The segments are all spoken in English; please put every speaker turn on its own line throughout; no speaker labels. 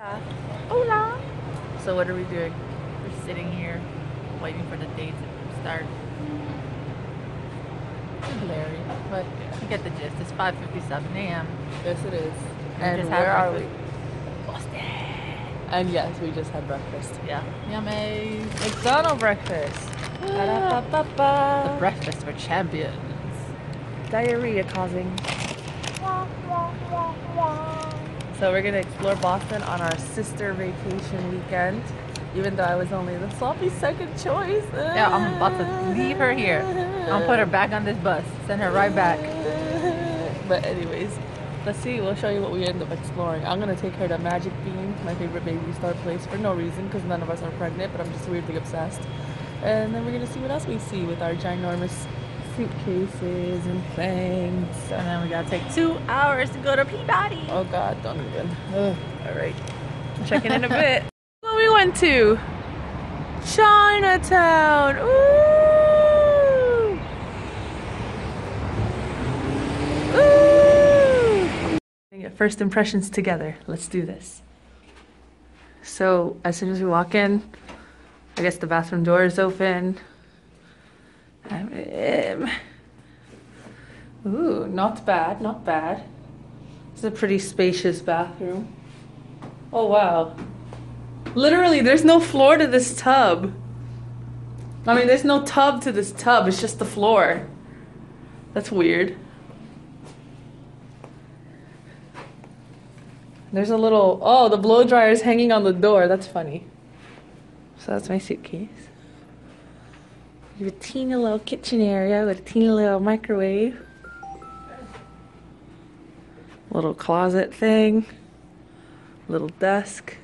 Hola. So what are we doing? We're sitting here waiting for the day to start. It's Larry, but you get the gist. It's 5:57 a.m.
Yes, it is. And
had
where are we?
Boston.
And yes, we just had breakfast.
Yeah. Yummy.
McDonald breakfast. Ba-da-ba-ba-ba.
Breakfast for champions.
Diarrhea causing. So we're gonna explore Boston on our sister vacation weekend. Even though I was only the sloppy second choice.
Yeah, I'm about to leave her here. I'll put her back on this bus. Send her right back.
But anyways, let's see. We'll show you what we end up exploring. I'm gonna take her to Magic Bean, my favorite baby star place, for no reason because none of us are pregnant, but I'm just weirdly obsessed. And then we're gonna see what else we see with our ginormous suitcases and things.
And then we gotta take two hours to go to Peabody.
Oh God, don't even. Ugh. All right, checking in a bit. What we went to? Chinatown. Ooh. Ooh. Get first impressions together. Let's do this. So as soon as we walk in, I guess the bathroom door is open. Um, ooh, not bad, not bad. It's a pretty spacious bathroom. Oh wow. Literally, there's no floor to this tub. I mean, there's no tub to this tub, it's just the floor. That's weird. There's a little, oh, the blow dryer is hanging on the door. That's funny. So that's my suitcase. A teeny little kitchen area with a teeny little microwave. Little closet thing. Little desk.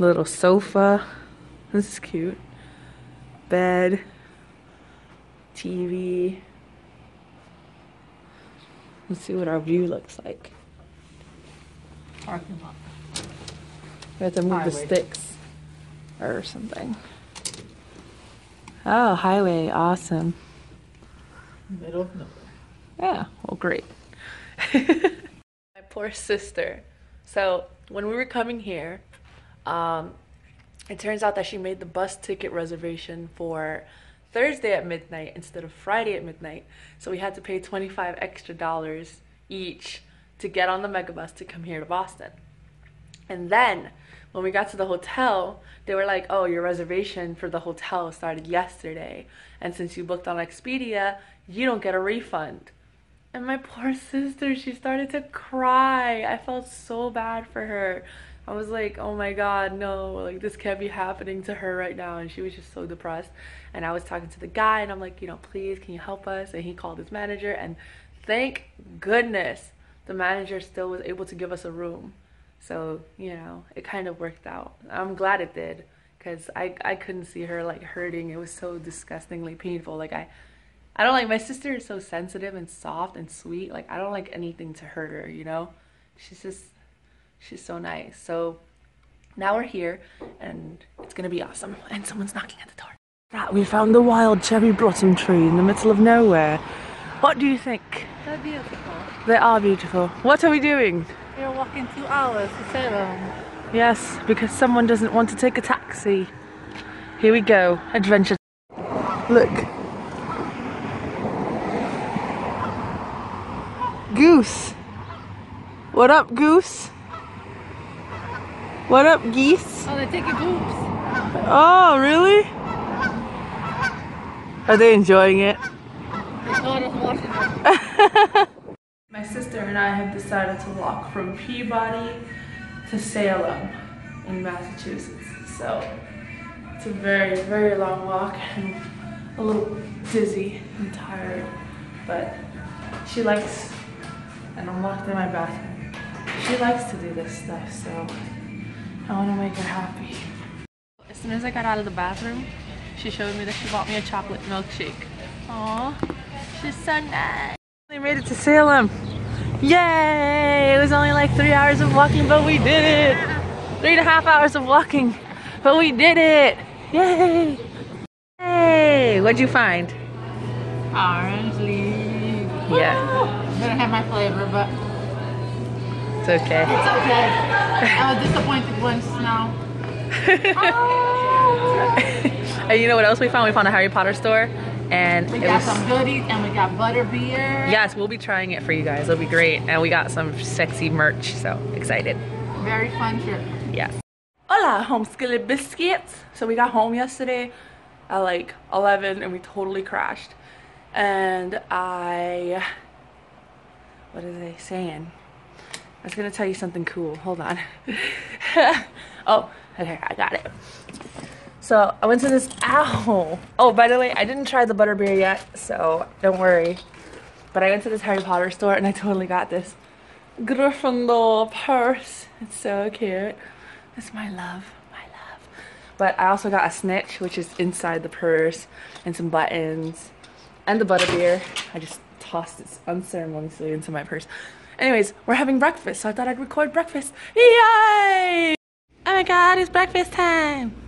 Little sofa. This is cute. Bed. TV. Let's see what our view looks like.
Parking lot.
We have to move the sticks or something. Oh, highway, awesome.
Middle of nowhere.
Yeah, well, great. My poor sister. So, when we were coming here, um, it turns out that she made the bus ticket reservation for Thursday at midnight instead of Friday at midnight. So, we had to pay 25 extra dollars each to get on the megabus to come here to Boston. And then when we got to the hotel, they were like, "Oh, your reservation for the hotel started yesterday, and since you booked on Expedia, you don't get a refund." And my poor sister, she started to cry. I felt so bad for her. I was like, "Oh my god, no. Like this can't be happening to her right now." And she was just so depressed. And I was talking to the guy and I'm like, "You know, please, can you help us?" And he called his manager and thank goodness the manager still was able to give us a room. So, you know, it kind of worked out. I'm glad it did because I, I couldn't see her like hurting. It was so disgustingly painful. Like, I, I don't like my sister is so sensitive and soft and sweet. Like, I don't like anything to hurt her, you know? She's just, she's so nice. So now we're here and it's gonna be awesome. And someone's knocking at the door. That we found the wild cherry blossom tree in the middle of nowhere. What do you think?
They're beautiful.
They are beautiful. What are we doing?
We're walking two hours to Salem.
Yes, because someone doesn't want to take a taxi. Here we go, adventure. Look. Goose. What up, goose? What up, geese?
Oh, they're taking poops.
Oh, really? Are they enjoying it? My sister and I have decided to walk from Peabody to Salem in Massachusetts. So it's a very, very long walk and a little dizzy and tired. But she likes, and I'm locked in my bathroom. She likes to do this stuff, so I want to make her happy. As soon as I got out of the bathroom, she showed me that she bought me a chocolate milkshake. Aw, she's so nice. We made it to Salem. Yay! It was only like three hours of walking, but we did it. Three and a half hours of walking, but we did it. Yay! Hey, what'd you find?
Orange leaf.
Yeah.
Didn't have my flavor, but It's okay.
It's okay. I was disappointed once now. Oh.
and you know what else we found? We found a Harry Potter store, and
We got
was
some goodies and we got butter beer.
yes, we'll be trying it for you guys. It'll be great, and we got some sexy merch. So excited.
Very fun trip.
Yes.
Hola, homeschooling biscuits. So we got home yesterday at like 11 and we totally crashed. And I, what are they saying? I was gonna tell you something cool. Hold on. oh, okay, I got it. So I went to this. Ow! Oh, by the way, I didn't try the butterbeer yet, so don't worry. But I went to this Harry Potter store and I totally got this Gryffindor purse. It's so cute. It's my love, my love. But I also got a snitch, which is inside the purse, and some buttons, and the butterbeer. I just tossed it unceremoniously into my purse. Anyways, we're having breakfast, so I thought I'd record breakfast. Yay! Oh my god, it's breakfast time!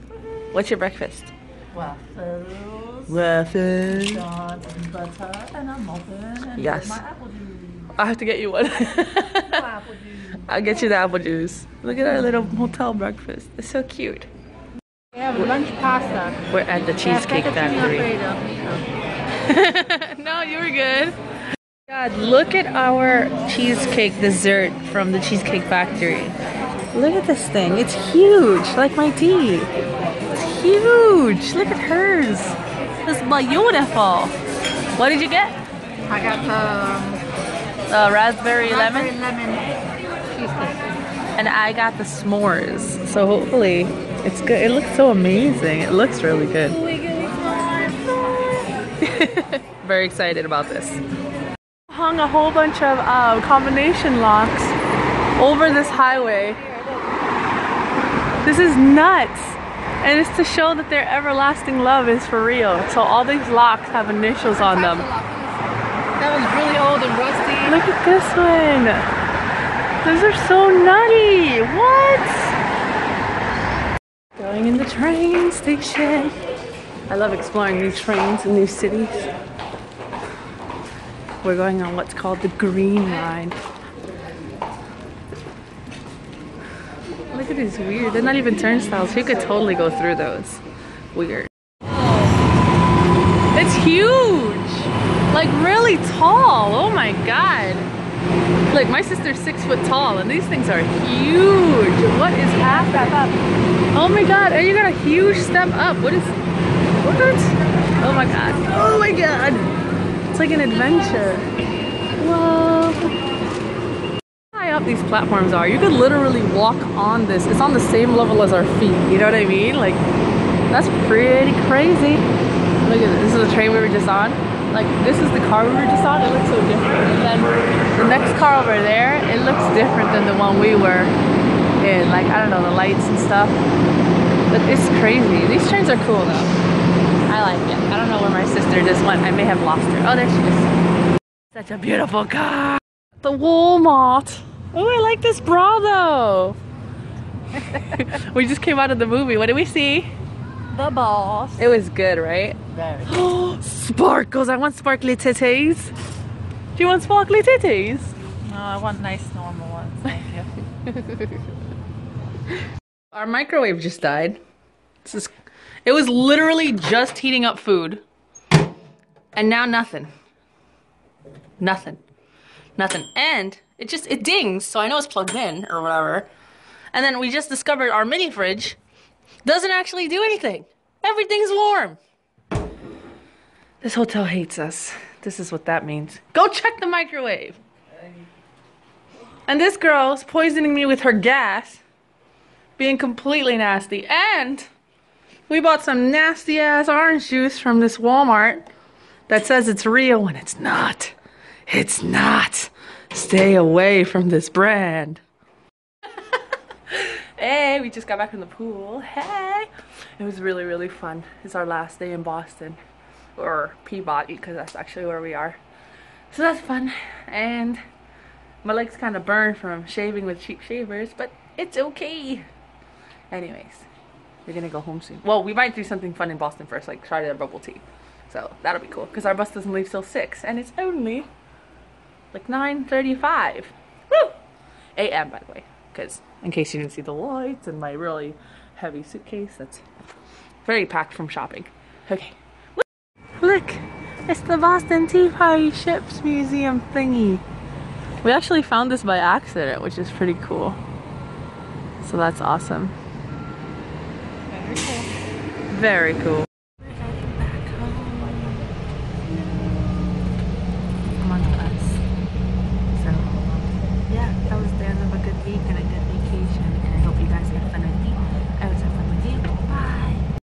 What's your breakfast?
Waffles,
Waffles.
John, and butter, and a muffin, and
Yes.
my apple juice.
I have to get you one.
apple juice.
I'll get you the apple juice. Look at our little hotel breakfast. It's so cute.
We have lunch pasta.
We're at the Cheesecake Factory. no, you were good. God, look at our cheesecake dessert from the Cheesecake Factory. Look at this thing. It's huge, like my tea. Huge. Look at hers. This It's beautiful. What did you get?
I got the
The raspberry lemon.
raspberry lemon cheesecake.
And I got the s'mores. So hopefully it's good. It looks so amazing. It looks really good. Very excited about this.
hung a whole bunch of uh, combination locks over this highway. This is nuts. And it's to show that their everlasting love is for real. So all these locks have initials on them.
That was really old and rusty.
Look at this one. Those are so nutty. What? Going in the train station. I love exploring new trains and new cities. We're going on what's called the Green Line. Look at these weird. They're not even turnstiles. You could totally go through those. Weird. It's huge. Like really tall. Oh my god. Like my sister's six foot tall, and these things are huge. What is happening? Oh my god, and you got a huge step up. What is what? Oh my god. Oh my god. It's like an adventure. Whoa. These platforms are. You could literally walk on this. It's on the same level as our feet. You know what I mean? Like, that's pretty crazy. Look at this. This is the train we were just on. Like, this is the car we were just on. It looks so different. And then the next car over there, it looks different than the one we were in. Like, I don't know, the lights and stuff. But it's crazy. These trains are cool though. I like it. I don't know where my sister just went. I may have lost her. Oh, there she is. Such a beautiful car. The Walmart. Oh, I like this bra though. we just came out of the movie. What did we see?
The boss.
It was good, right?
Very. good.
Sparkles. I want sparkly titties. Do you want sparkly titties?
No, I want nice normal ones. Thank you.
Our microwave just died. This is, it was literally just heating up food. And now nothing. Nothing. Nothing. And it just, it dings, so I know it's plugged in or whatever. And then we just discovered our mini fridge doesn't actually do anything. Everything's warm. This hotel hates us. This is what that means. Go check the microwave. And this girl's poisoning me with her gas being completely nasty. And we bought some nasty ass orange juice from this Walmart that says it's real when it's not. It's not. Stay away from this brand. hey, we just got back from the pool. Hey. It was really, really fun. It's our last day in Boston. Or Peabody, because that's actually where we are. So that's fun. And my legs kind of burn from shaving with cheap shavers, but it's okay. Anyways, we're gonna go home soon. Well, we might do something fun in Boston first, like try their bubble tea. So that'll be cool, because our bus doesn't leave till 6, and it's only like 9.35. Woo!
a.m. by the way, because in case you didn't see the lights and my really heavy suitcase, that's very packed from shopping. Okay. Look, it's the Boston Tea Party Ships Museum thingy. We actually found this by accident, which is pretty cool. So that's awesome.
Very cool.
Very cool.